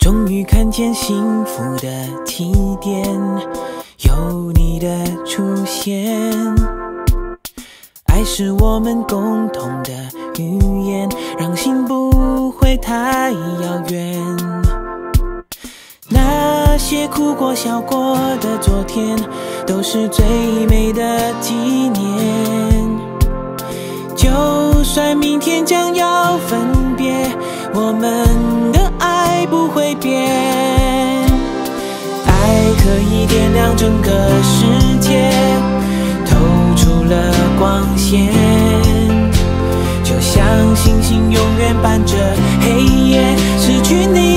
终于看见幸福的起点，有你的出现。爱是我们共同的语言，让心不会太遥远。那些哭过笑过的昨天，都是最美的纪念。就算明天将要分别，我们点亮整个世界，透出了光线，就像星星永远伴着黑夜，失去你